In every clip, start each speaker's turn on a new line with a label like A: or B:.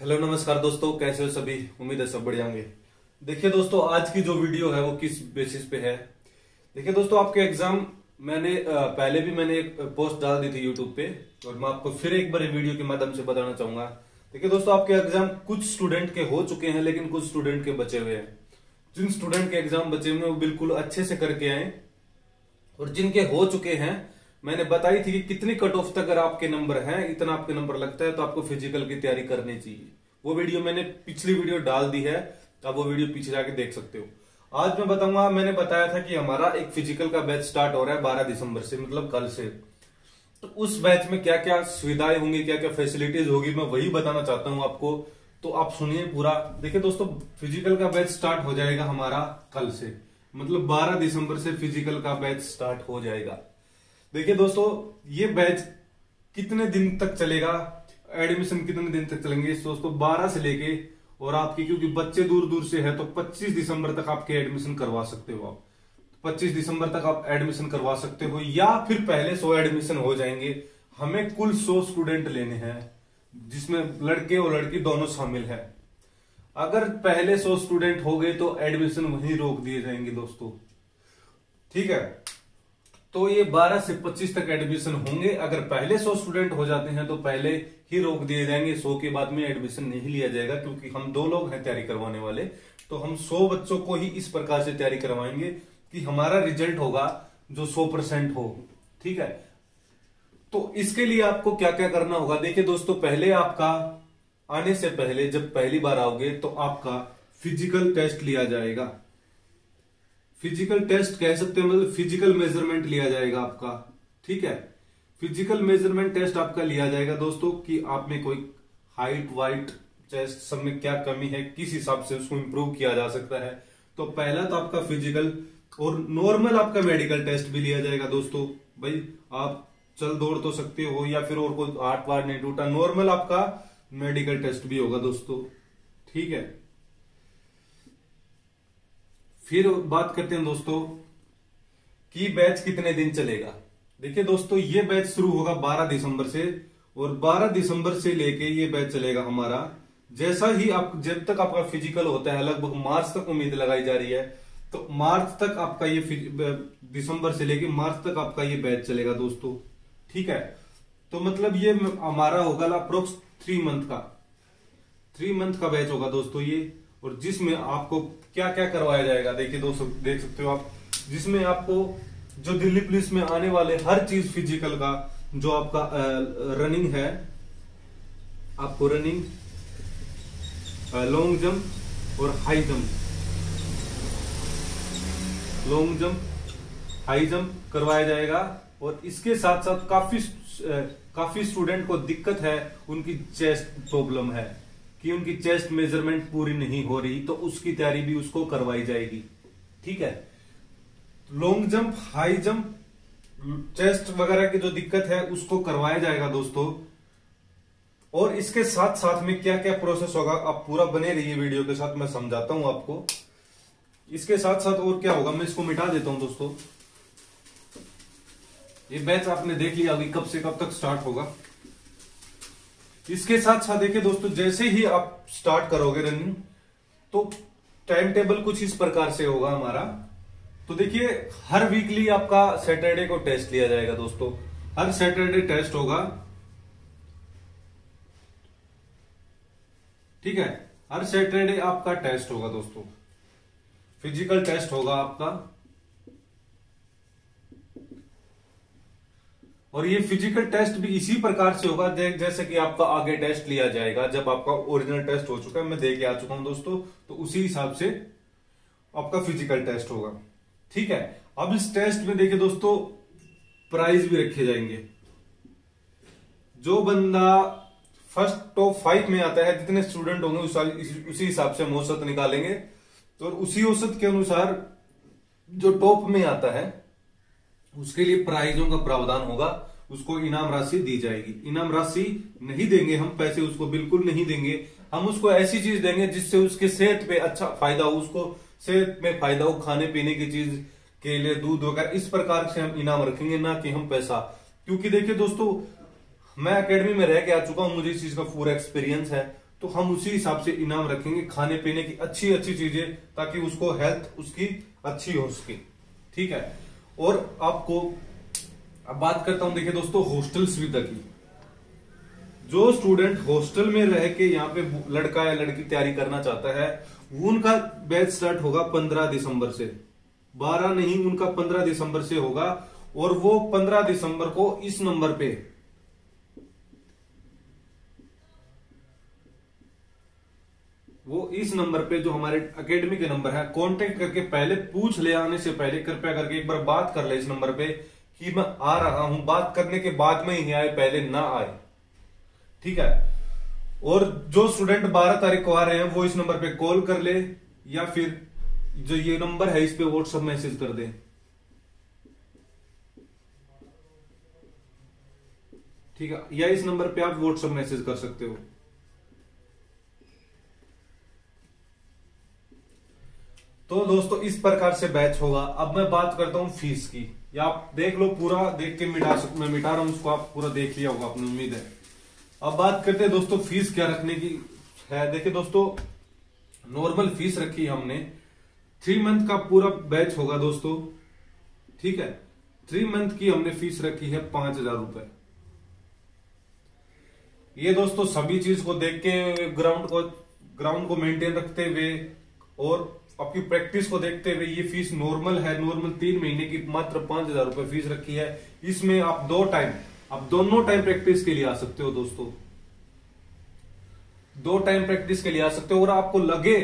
A: Hello, नमस्कार दोस्तों, कैसे हो सभी? उम्मीद है सब बढ़िया होंगे। देखिए दोस्तों, आज की जो वीडियो है, वो किस बेसिस पे है? देखिए दोस्तों, आपके एग्ज़ाम मैंने पहले भी मैंने एक पोस्ट डाल दी थी यूट्यूब पे, और मैं आपको फिर एक बार वीडियो के माध्यम से बताना चाहूँगा। देखिए दोस्तों, आपके एग्ज़ाम कुछ स्टूडेंट के हो चुके हैं, लेकिन कुछ स्टूडेंट के बचे हुए हैं। जिन स्टूडेंट के एग्ज़ाम बचे हुए हैं, वो बिल्कुल अच्छे से करके आए, और जिनके हो चुके हैं मैंने बताई थी कि कितनी कट ऑफ़ तक अगर आपके नंबर हैं, इतना आपके नंबर लगता है तो आपको फ़िज़िकल की तैयारी करनी चाहिए। वो वीडियो मैंने पिछली वीडियो डाल दी है, आप वो वीडियो पीछे जाके देख सकते हो। आज मैं बताऊँगा, मैंने बताया था कि हमारा एक फ़िज़िकल का बैच स्टार्ट हो रहा है बारह दिसंबर से मतलब कल से। तो उस बैच में क्या क्या सुविधाएँ होंगी क्या क्या फैसिलिटीज़ होगी, मैं वही बताना चाहता हूँ आपको। तो आप सुनिए पूरा। देखिए दोस्तों फ़िज़िकल का बैच स्टार्ट हो जाएगा हमारा कल से। मतलब 12 दिसंबर से फ़िज़िकल का बैच स्टार्ट हो जाएगा। देखिए दोस्तों, ये बैच कितने दिन तक चलेगा? एडमिशन कितने दिन तक चलेंगे? दोस्तों 12 से लेके और आपके, क्योंकि बच्चे दूर दूर से है तो 25 दिसंबर तक आपके एडमिशन करवा सकते हो आप। 25 दिसंबर तक आप एडमिशन करवा सकते हो, या फिर पहले 100 एडमिशन हो जाएँगे। हमें कुल 100 स्टूडेंट लेने हैं, जिसमें लड़के और लड़की दोनों शामिल है। अगर पहले 100 स्टूडेंट हो गए तो एडमिशन वहीं रोक दिए जाएँगे दोस्तों। ठीक है? तो ये 12 से 25 तक एडमिशन होंगे। अगर पहले 100 स्टूडेंट हो जाते हैं तो पहले ही रोक दिए जाएँगे। 100 के बाद में एडमिशन नहीं लिया जाएगा, क्योंकि हम दो लोग हैं तैयारी करवाने वाले। तो हम 100 बच्चों को ही इस प्रकार से तैयारी करवाएँगे कि हमारा रिज़ल्ट होगा जो 100 परसेंट हो। ठीक है? तो इसके लिए आपको क्या क्या करना होगा? देखिए दोस्तों, पहले आपका, आने से पहले जब पहली बार आओगे तो आपका फ़िज़िकल टेस्ट लिया जाएगा। फ़िज़िकल टेस्ट कह सकते हैं मतलब फ़िज़िकल मेज़रमेंट लिया जाएगा आपका। ठीक है? फ़िज़िकल मेज़रमेंट टेस्ट आपका लिया जाएगा दोस्तों कि आप में कोई हाइट वाइट चेस्ट सब में क्या कमी है, किस हिसाब से उसको इंप्रूव किया जा सकता है। तो पहला तो आपका फ़िज़िकल और नॉर्मल आपका मेडिकल टेस्ट भी लिया जाएगा दोस्तों। भाई, आप चल दौड़ तो सकते हो या फिर और कोई आठ बार नहीं टूटा नॉर्मल आपका मेडिकल टेस्ट भी होगा दोस्तों। ठीक है? फिर बात करते हैं दोस्तों कि बैच कितने दिन चलेगा। देखिए दोस्तों, ये बैच शुरू होगा 12 दिसंबर से और 12 दिसंबर से लेके ये बैच चलेगा हमारा। जैसा ही आप, जब तक आपका फ़िज़िकल होता है, लगभग मार्च तक उम्मीद लगाई जा रही है तो मार्च तक आपका ये दिसंबर से लेके मार्च तक आपका ये बैच चलेगा दोस्तों। ठीक है? तो मतलब ये हमारा होगा अप्रोक्स थ्री मंथ का। थ्री मंथ का बैच होगा दोस्तों ये। और जिसमें आपको क्या क्या करवाया जाएगा, देखिए दोस्तों, देख सकते हो आप, जिसमें आपको जो दिल्ली पुलिस में आने वाले हर चीज़ फ़िज़िकल का, जो आपका रनिंग है, आपको रनिंग लॉन्ग जंप और high jump long jump high jump करवाया जाएगा और इसके साथ साथ काफ़ी काफ़ी स्टूडेंट को दिक्कत है, उनकी चेस्ट प्रॉब्लम है। कि उनकी चेस्ट मेज़रमेंट पूरी नहीं हो रही तो उसकी तैयारी भी उसको करवाई जाएगी। ठीक है? Long jump high jump chest वगैरह की जो दिक्कत है, उसको करवाया जाएगा दोस्तों। और इसके साथ साथ में क्या क्या प्रोसेस होगा, आप पूरा बने रहिए वीडियो के साथ, मैं समझाता हूँ आपको। इसके साथ साथ और क्या होगा, मैं इसको मिटा देता हूँ दोस्तों। ये बैच आपने देख लिया, अभी कब से कब तक स्टार्ट होगा। इसके साथ साथ देखिए दोस्तों, जैसे ही आप स्टार्ट करोगे रनिंग तो टाइम टेबल कुछ इस प्रकार से होगा हमारा। तो देखिए, हर वीकली आपका सैटरडे को टेस्ट लिया जाएगा दोस्तों। हर सैटरडे टेस्ट होगा। ठीक है? हर सैटरडे आपका टेस्ट होगा दोस्तों। फ़िज़िकल टेस्ट होगा आपका। और ये फ़िज़िकल टेस्ट भी इसी प्रकार से होगा जैसे कि आपका आगे टेस्ट लिया जाएगा, जब आपका ओरिजिनल टेस्ट हो चुका है, मैं दे के आ चुका हूँ दोस्तों तो उसी हिसाब से आपका फ़िज़िकल टेस्ट होगा। ठीक है? अब इस टेस्ट में देखिए दोस्तों प्राइज भी रखे जाएँगे। जो बंदा फ़र्स्ट टॉप फाइव में आता है, जितने स्टूडेंट होंगे, उसी हिसाब से हम औसत निकालेंगे। तो उसी औसत के अनुसार जो टॉप में आता है उसके लिए प्राइजों का प्रावधान होगा, उसको इनाम राशि दी जाएगी। इनाम राशि नहीं देंगे हम, पैसे उसको बिल्कुल नहीं देंगे। हम उसको ऐसी चीज़ देंगे जिससे उसके सेहत पे अच्छा फ़ायदा हो, उसको सेहत में फ़ायदा हो, खाने पीने की चीज़ के लिए दूध वगैरह, इस प्रकार से हम इनाम रखेंगे, ना कि हम पैसा। क्योंकि देखिए दोस्तों, मैं अकेडमी में रह के आ चुका हूँ, मुझे इस चीज़ का पूरा एक्सपीरियंस है तो हम उसी हिसाब से इनाम रखेंगे, खाने पीने की अच्छी अच्छी चीज़ें, ताकि उसको हेल्थ उसकी अच्छी हो सके। ठीक है? और आपको, अब बात करता हूँ, देखिए दोस्तों हॉस्टल सुविधा की। जो स्टूडेंट हॉस्टल में रह के यहाँ पे लड़का या लड़की तैयारी करना चाहता है, उनका बैच स्टार्ट होगा पंद्रह दिसंबर से। बारह नहीं, उनका पंद्रह दिसंबर से होगा, और वो पंद्रह दिसंबर को इस नंबर पे वो इस नंबर पे जो हमारे अकेडमी के नंबर है कांटेक्ट करके पहले पूछ ले आने से पहले कृपया करके एक बार बात कर ले इस नंबर पे कि मैं आ रहा हूँ। बात करने के बाद में ही आए, पहले ना आए। ठीक है? और जो स्टूडेंट 12 तारीख को आ रहे हैं, वो इस नंबर पे कॉल कर ले या फिर जो ये नंबर है, इस पे व्हाट्सएप मैसेज कर दे। ठीक है? या इस नंबर पे आप व्हाट्सएप मैसेज कर सकते हो। तो दोस्तों, इस प्रकार से बैच होगा। अब मैं बात करता हूँ फ़ीस की। या आप देख लो पूरा, देख के मिटा मैं मिटा रहा हूँ, उसको आप पूरा देख लिया होगा, अपनी उम्मीद है। अब बात करते हैं दोस्तों, फ़ीस क्या रखने की है। देखिए दोस्तों, नॉर्मल फ़ीस रखी हमने। थ्री मंथ का पूरा बैच होगा दोस्तों। ठीक है? थ्री मंथ की हमने फ़ीस रखी है पाँच हज़ार रुपए। ये दोस्तों सभी चीज़ को देख के ग्राउंड को ग्राउंड को मेंटेन रखते हुए और आपकी प्रैक्टिस को देखते हुए ये फ़ीस नॉर्मल है नॉर्मल तीन महीने की मात्र पाँच हज़ार रुपए फ़ीस रखी है। इसमें आप दो टाइम आप दोनों टाइम प्रैक्टिस के लिए आ सकते हो दोस्तों। दो टाइम प्रैक्टिस के लिए आ सकते हो। और आपको लगे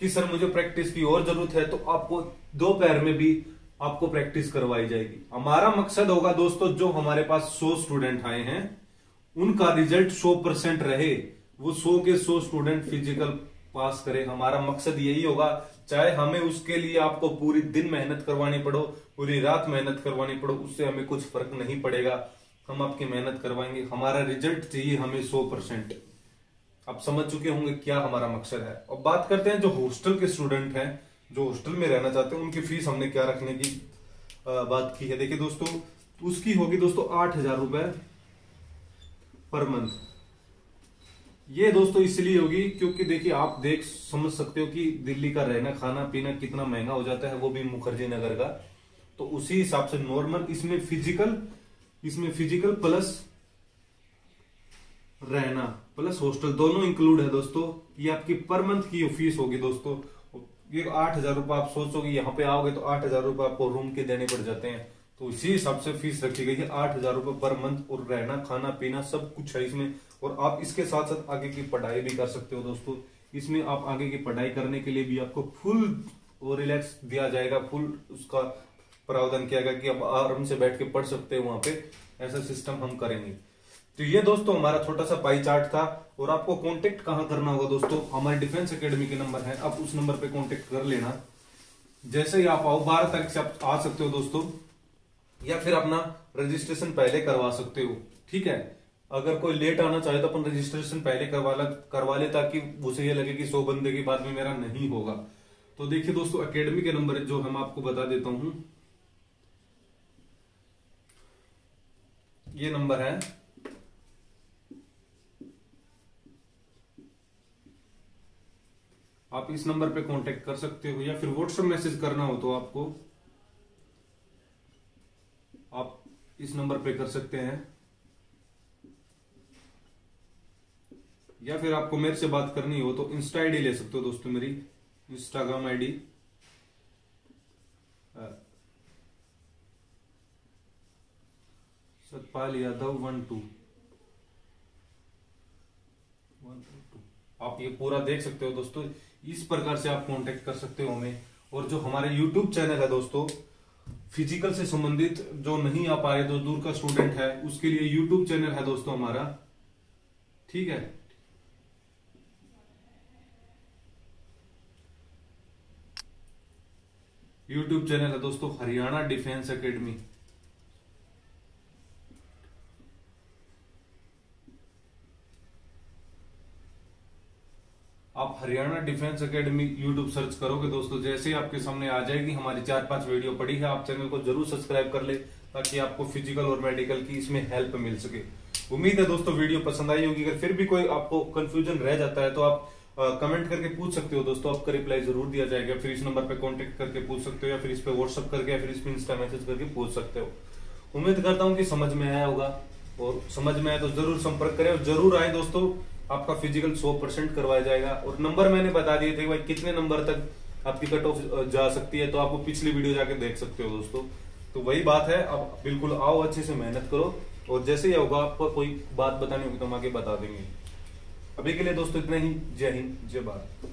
A: कि सर मुझे प्रैक्टिस की और ज़रूरत है तो आपको दो पैर में भी आपको प्रैक्टिस करवाई जाएगी। हमारा मकसद होगा दोस्तों, जो हमारे पास सौ स्टूडेंट आए हैं, उनका रिज़ल्ट सौ परसेंट रहे। वो सौ के सौ स्टूडेंट फ़िज़िकल पास करे। हमारा मकसद यही होगा, चाहे हमें उसके लिए आपको पूरी दिन मेहनत करवानी पड़ो, पूरी रात मेहनत करवानी पड़ो, उससे हमें कुछ फ़र्क नहीं पड़ेगा। हम आपकी मेहनत करवाएँगे। हमारा रिज़ल्ट चाहिए हमें सौ परसेंट। आप समझ चुके होंगे क्या हमारा मकसद है। और बात करते हैं जो हॉस्टल के स्टूडेंट हैं, जो हॉस्टल में रहना चाहते हैं, उनकी फ़ीस हमने क्या रखने की बात की है। देखिए दोस्तों, उसकी होगी दोस्तों आठ हज़ार रुपए पर मंथ ये दोस्तों इसलिए होगी क्योंकि देखिए, आप देख समझ सकते हो कि दिल्ली का रहना, खाना, पीना कितना महँगा हो जाता है, वो भी मुखर्जी नगर का। तो उसी हिसाब से नॉर्मल इसमें फ़िज़िकल इसमें फ़िज़िकल प्लस रहना प्लस हॉस्टल दोनों इंक्लूड है दोस्तों। ये आपकी पर मंथ की फ़ीस होगी दोस्तों। ये आठ हज़ार रुपए आप सोचोगे, यहाँ पे आओगे तो आठ हज़ार रुपए आपको रूम के देने पड़ जाते हैं। तो इसी हिसाब से फ़ीस रखी गई है। आठ हज़ार रुपए पर मंथ और रहना, खाना, पीना, सब कुछ है इसमें। और आप इसके साथ साथ आगे की पढ़ाई भी कर सकते हो दोस्तों। इसमें आप आगे की पढ़ाई करने के लिए भी आपको फुल वो रिलैक्स दिया जाएगा। फुल उसका प्रावधान किया गया कि आप आराम से बैठ के पढ़ सकते हो वहाँ पे। ऐसा सिस्टम हम करेंगे। तो ये दोस्तों हमारा छोटा सा पाई चार्ट था। और आपको कांटेक्ट कहाँ करना होगा दोस्तों? हमारे डिफेंस एकेडमी के नंबर है। आप उस नंबर पे कांटेक्ट कर लेना। जैसे ही आप आओ, बारह तारीख से आप आ सकते हो दोस्तों। या फिर अपना रजिस्ट्रेशन पहले करवा सकते हो, ठीक है? अगर कोई लेट आना चाहे तो अपन रजिस्ट्रेशन पहले करवा करवा ले ताकि उसे ये लगे कि सौ बंदे के बाद में मेरा नहीं होगा। तो देखिए दोस्तों एकेडमी के नंबर जो हम आपको बता देता हूँ। ये नंबर है। आप इस नंबर पे कांटेक्ट कर सकते हो या फिर व्हाट्सएप मैसेज करना हो तो आपको आप इस नंबर पे कर सकते हैं। या फिर आपको मेरे से बात करनी हो तो इंस्टा आईडी ले सकते हो दोस्तों मेरी, Instagram ID. Satpal Yadav one two. One two आप ये पूरा देख सकते हो दोस्तों, इस प्रकार से आप कांटेक्ट कर सकते हो हमें। और जो हमारे यूट्यूब चैनल है दोस्तों फ़िज़िकल से संबंधित जो नहीं आ पाए, जो दूर का स्टूडेंट है, उसके लिए यूट्यूब चैनल है दोस्तों हमारा। ठीक है? यूट्यूब चैनल है दोस्तों, हरियाणा डिफेंस एकेडमी आप Haryana defence academy YouTube search करोगे दोस्तों, जैसे ही आपके सामने आ जाएगी, हमारी चार पाँच वीडियो पड़ी है, आप चैनल को ज़रूर सब्सक्राइब कर ले, ताकि आपको फ़िज़िकल और मेडिकल की इसमें हेल्प मिल सके। उम्मीद है दोस्तों, वीडियो पसंद आई होगी। अगर फिर भी कोई आपको कंफ्यूजन रह जाता है तो आप कमेंट करके पूछ सकते हो दोस्तों, आपका रिप्लाई ज़रूर दिया जाएगा। फिर इस नंबर पर कॉन्टेक्ट करके पूछ सकते हो, या फिर इस पे व्हाट्सअप करके, या फिर इस पे इंस्टा मैसेज करके पूछ सकते हो। उम्मीद करता हूँ कि समझ में आया होगा, और समझ में आया तो ज़रूर संपर्क करें, और ज़रूर आए दोस्तों आपका फ़िज़िकल सौ परसेंट करवाया जाएगा। और नंबर मैंने बता दिए थे भाई कितने नंबर तक आपकी कट ऑफ़ जा सकती है तो आपको पिछली वीडियो जाके देख सकते हो दोस्तों। तो वही बात है आप बिल्कुल आओ, अच्छे से मेहनत करो। और जैसे ही होगा, आपको कोई बात बतानी होगी तो हम आगे बता देंगे। अभी के लिए दोस्तों इतना ही। जय हिंद, जय भारत।